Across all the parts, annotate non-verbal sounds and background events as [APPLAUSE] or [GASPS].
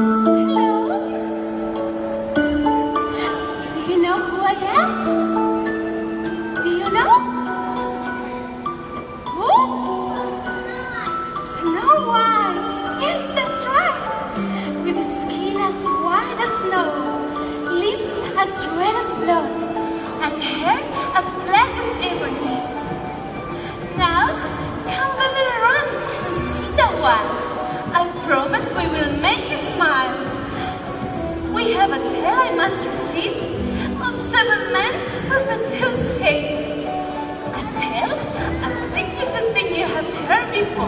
Hello?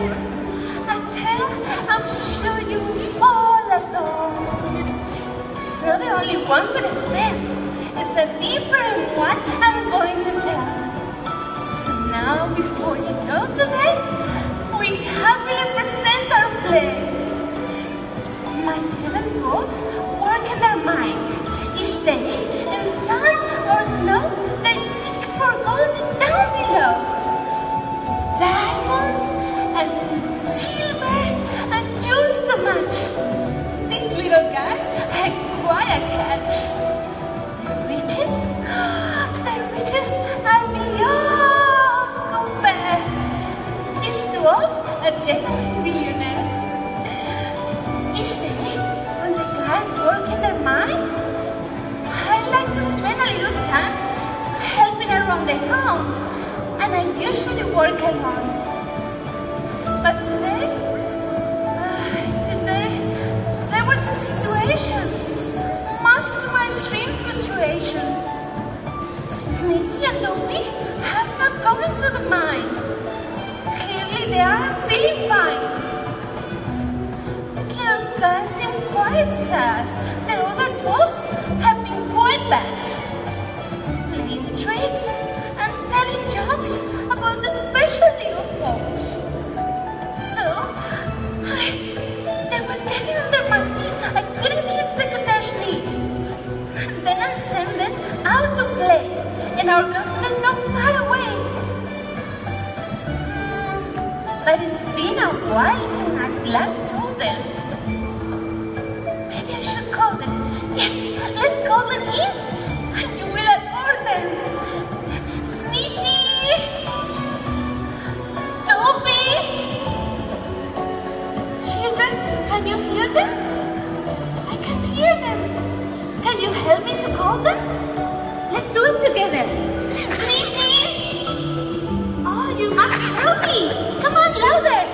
Before. I'm sure you will all adore. It's not the only one with a spell. It's a different one I'm going to tell. So now, before you know today, we happily present our play. My seven dwarfs work in their mind. Each day, in sun or snow, they dig for gold down below. Diamonds and silver and jewels to match. These little guys are quite a catch. The riches, [GASPS] the riches are beyond compare. Each dwarf a genuine billionaire. Each day, when the guys work in their mind, I like to spend a little time helping around the home, and I usually work alone. Gone to the mine. Clearly, they are feeling fine. These little guys seem quite sad. The other dwarfs have been quite bad. Playing tricks and telling jokes about the special little folks. So, I, they were getting under my feet. I couldn't keep the cottage neat. And then I sent them out to play, and our girlfriend not far away. But it's been a while since I last saw them. Maybe I should call them. Yes, let's call them in. And you will adore them. Sneezy! Toby! Children, can you hear them? I can hear them. Can you help me to call them? Let's do it together. Sneezy! Oh, you must help me. Come on,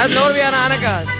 That's what we are on account.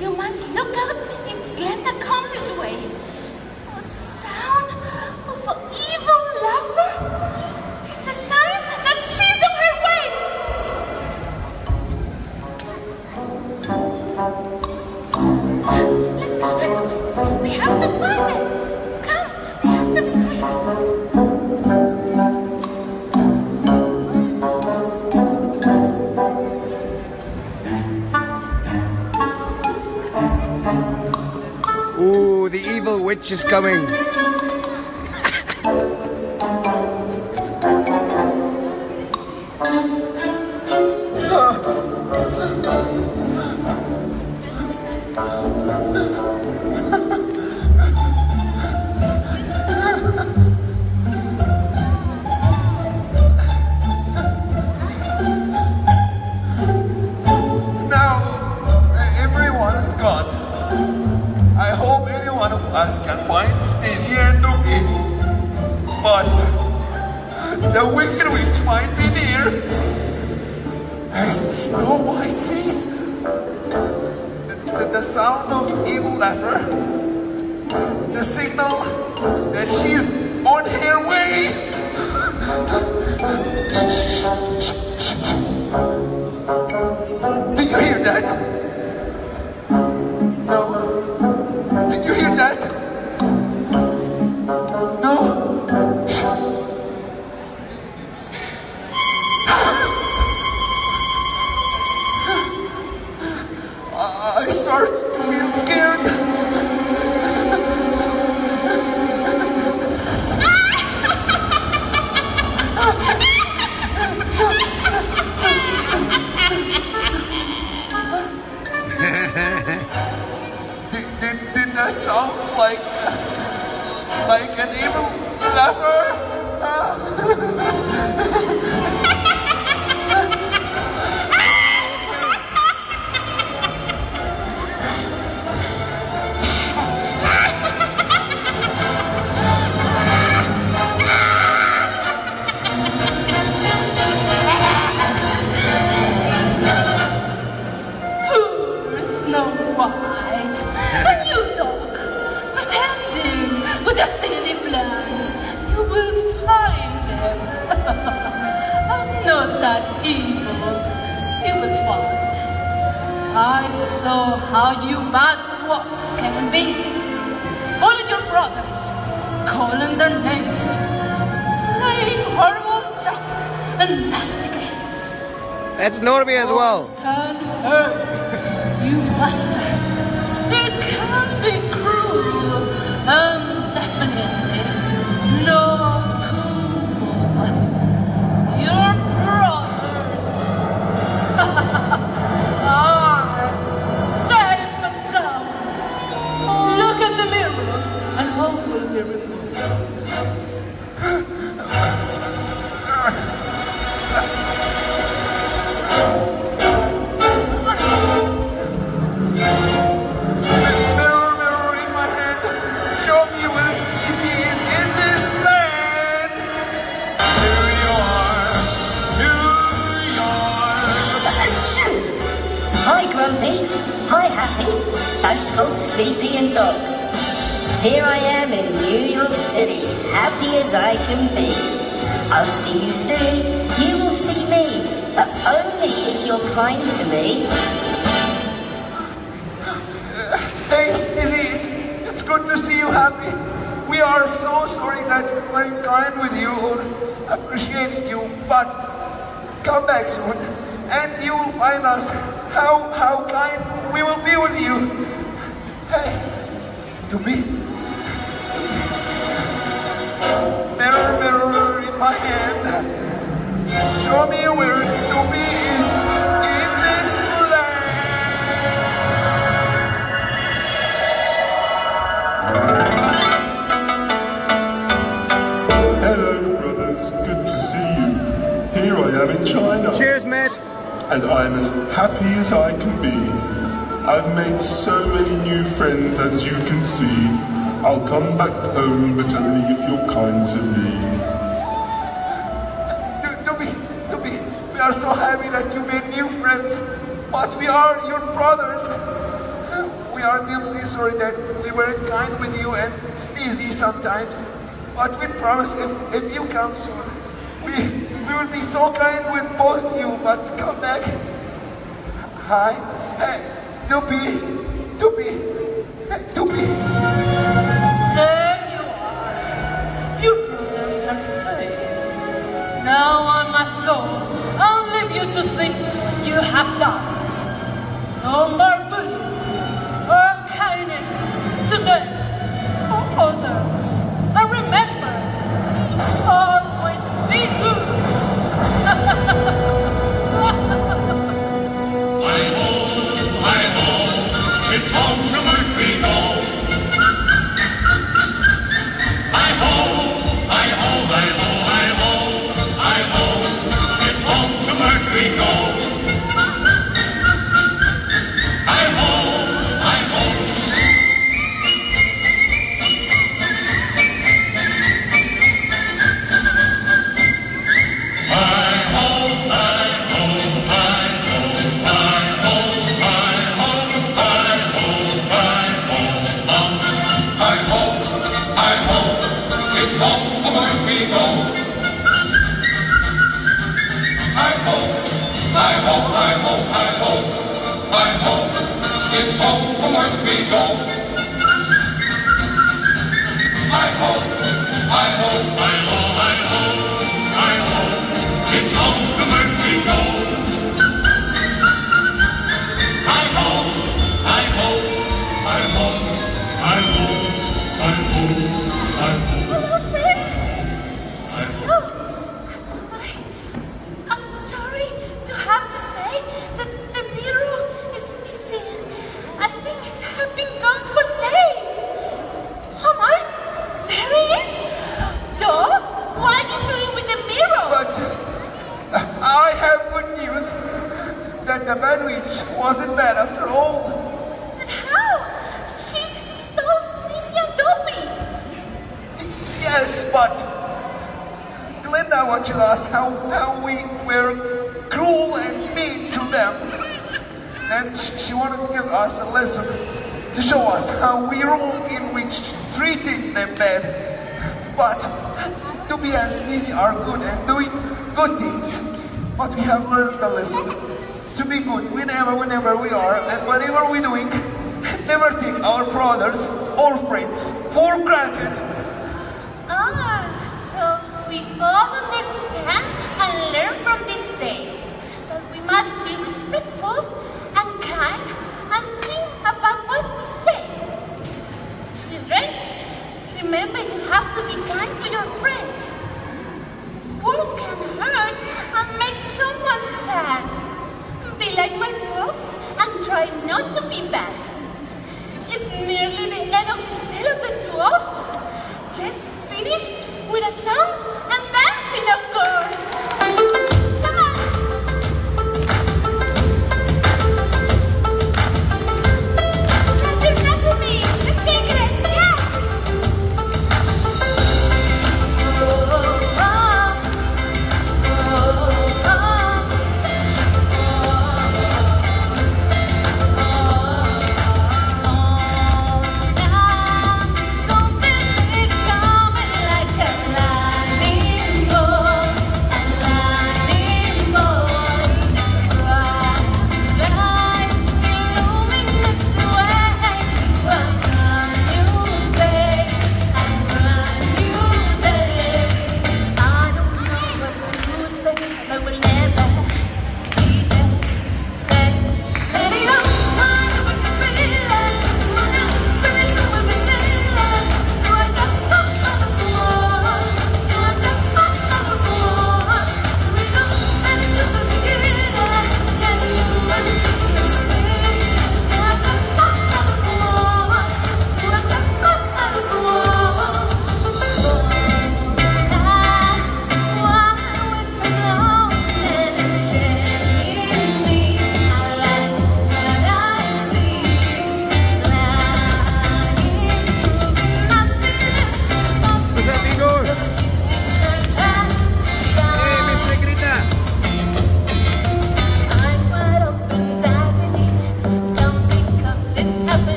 You must look out if Geta come this way. The sound of evil. witch is coming. [LAUGHS] as can find, is here to be. But the wicked witch might be near. As Snow White sees the, the, the sound of evil laughter, the signal that she's on her way. Like an evil laughter? Saw how you bad dwarfs can be. Calling your brothers, calling their names, playing horrible jokes and nasty games. That's Norby as well. Can hurt. You must learn. Will be removed. I'll see you soon. You will see me, but only if you're kind to me. Hey, Sneezy, it's, good to see you happy. We are so sorry that we weren't kind with you or appreciating you, but come back soon and you will find us how, how kind we will be with you. Hey, to be. Show me where Doobie is in this land. Hello, brothers. Good to see you. Here I am in China, Cheers, mate. and I'm as happy as I can be. I've made so many new friends, as you can see. I'll come back home, but only if you're kind to me. Are so happy that you made new friends, but we are your brothers. We are deeply sorry that we weren't kind with you and sneezy sometimes, but we promise if, if you come soon, we, we will be so kind with both of you, but come back. Hi, hey, Dubi, hey, Dubi. There you are. You brothers are safe. Now I must go. You to think you have done. No more and sneezy are good and doing good things. But we have learned the lesson to be good whenever, whenever we are and whatever we're doing. Never take our brothers or friends for granted. Ah, so we all understand and learn from this day that we must be respectful and kind and think about what we say. Children, remember you have to be kind to your friends words can hurt and make someone sad. Be like my dwarfs and try not to be bad. It's nearly the end of the sale of the dwarf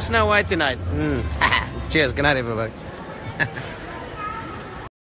with Snow White tonight. Mm. [LAUGHS] Cheers. Good night, everybody.